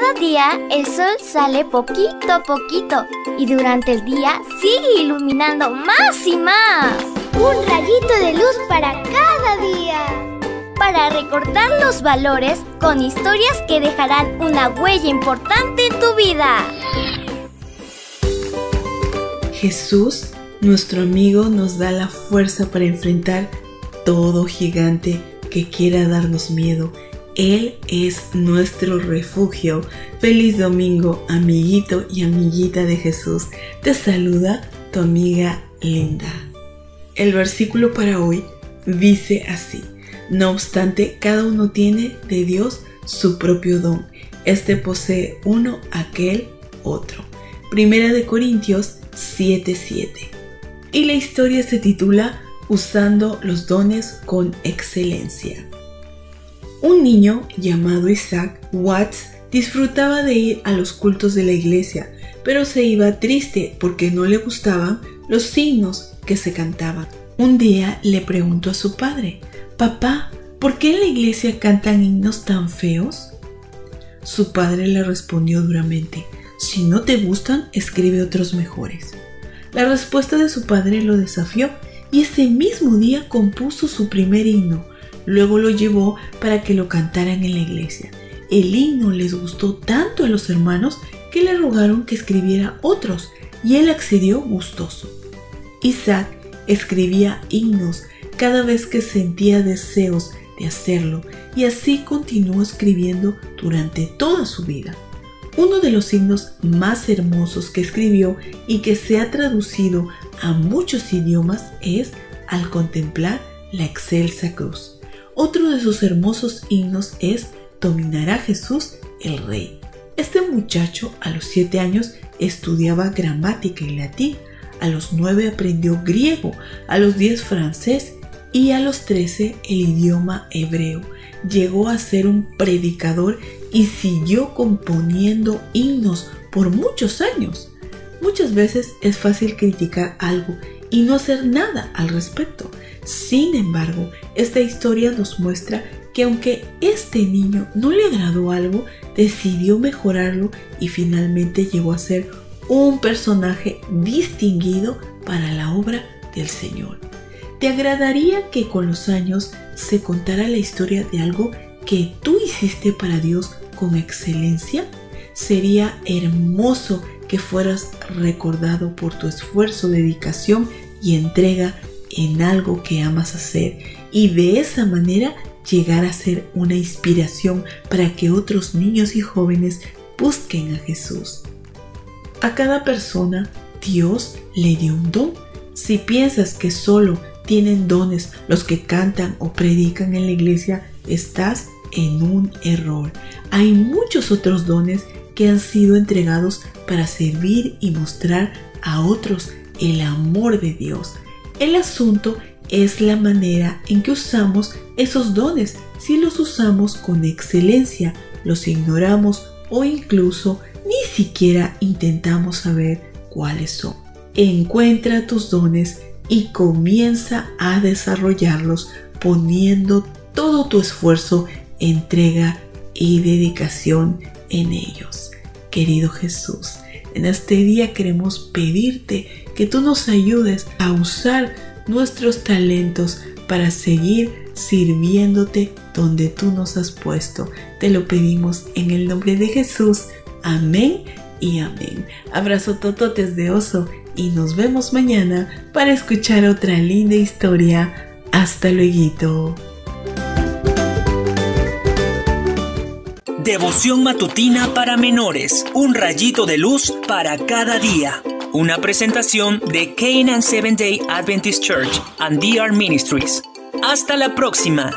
Cada día el sol sale poquito a poquito y durante el día sigue iluminando más y más. Un rayito de luz para cada día. Para recordar los valores con historias que dejarán una huella importante en tu vida. Jesús, nuestro amigo, nos da la fuerza para enfrentar todo gigante que quiera darnos miedo él es nuestro refugio. Feliz domingo, amiguito y amiguita de Jesús. Te saluda tu amiga Linda. El versículo para hoy dice así. No obstante, cada uno tiene de Dios su propio don. Este posee uno, aquel otro. Primera de Corintios 7:7. Y la historia se titula Usando los dones con excelencia. Un niño llamado Isaac Watts disfrutaba de ir a los cultos de la iglesia, pero se iba triste porque no le gustaban los signos que se cantaban. Un día le preguntó a su padre, Papá, ¿por qué en la iglesia cantan himnos tan feos? Su padre le respondió duramente, Si no te gustan, escribe otros mejores. La respuesta de su padre lo desafió y ese mismo día compuso su primer himno, Luego lo llevó para que lo cantaran en la iglesia. El himno les gustó tanto a los hermanos que le rogaron que escribiera otros y él accedió gustoso. Isaac escribía himnos cada vez que sentía deseos de hacerlo y así continuó escribiendo durante toda su vida. Uno de los himnos más hermosos que escribió y que se ha traducido a muchos idiomas es Al contemplar la excelsa cruz. Otro de sus hermosos himnos es Dominará Jesús el Rey. Este muchacho a los siete años estudiaba gramática y latín, a los nueve aprendió griego, a los diez francés y a los trece el idioma hebreo. Llegó a ser un predicador y siguió componiendo himnos por muchos años. Muchas veces es fácil criticar algo y no hacer nada al respecto. Sin embargo, esta historia nos muestra que aunque este niño no le agradó algo, decidió mejorarlo y finalmente llegó a ser un personaje distinguido para la obra del Señor. ¿Te agradaría que con los años se contara la historia de algo que tú hiciste para Dios con excelencia? Sería hermoso que fueras recordado por tu esfuerzo, dedicación y entrega en algo que amas hacer y de esa manera llegar a ser una inspiración para que otros niños y jóvenes busquen a Jesús. A cada persona Dios le dio un don. Si piensas que solo tienen dones los que cantan o predican en la iglesia, estás en un error. Hay muchos otros dones que han sido entregados para servir y mostrar a otros el amor de Dios. El asunto es la manera en que usamos esos dones. Si los usamos con excelencia, los ignoramos o incluso ni siquiera intentamos saber cuáles son. Encuentra tus dones y comienza a desarrollarlos poniendo todo tu esfuerzo, entrega y dedicación en ellos. Querido Jesús, en este día queremos pedirte que tú nos ayudes a usar nuestros talentos para seguir sirviéndote donde tú nos has puesto. Te lo pedimos en el nombre de Jesús. Amén y amén. Abrazo tototes de oso y nos vemos mañana para escuchar otra linda historia. Hasta luego. Devoción matutina para menores. Un rayito de luz para cada día una presentación de Canaan Seventh Day Adventist Church and DR Ministries. Hasta la próxima.